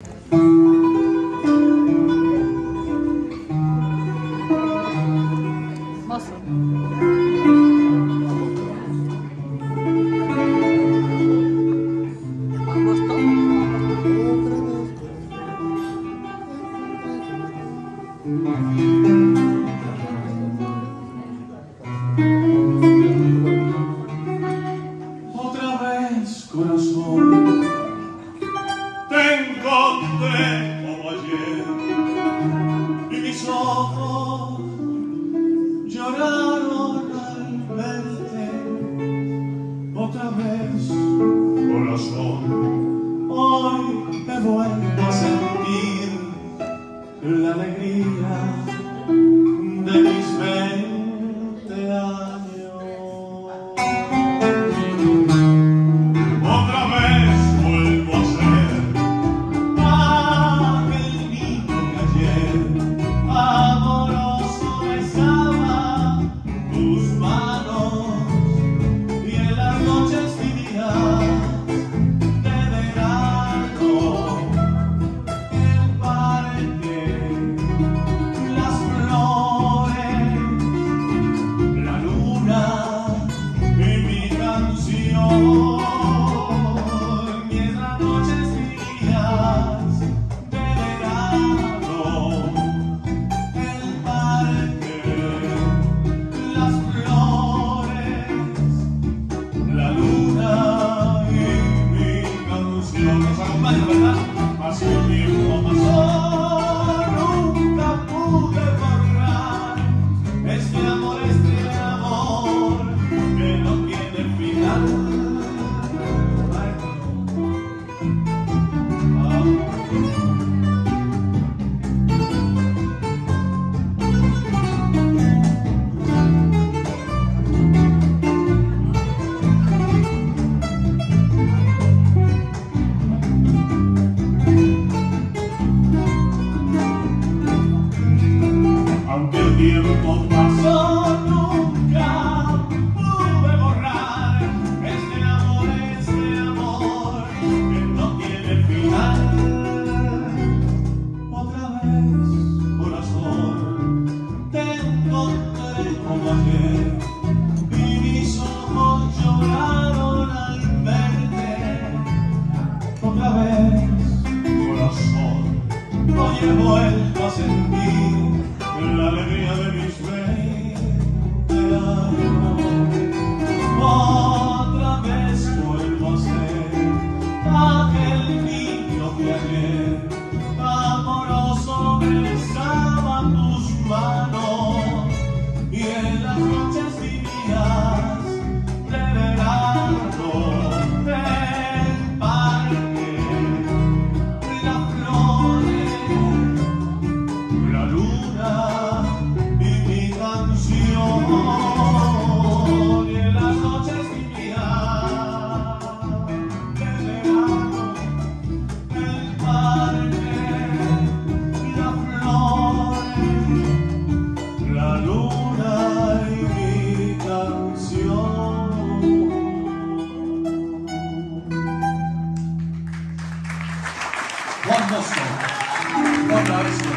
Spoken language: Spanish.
Otra como ayer y mis ojos lloraron al verte. Otra vez, corazón, hoy he vuelto a sentir la alegría de mis veinte Así tiempo pasó, nunca pude borrar este amor, este amor que no tiene final. Otra vez, corazón, te encontré como ayer y mis ojos lloraron al verte. Otra vez, corazón, hoy he vuelto applause.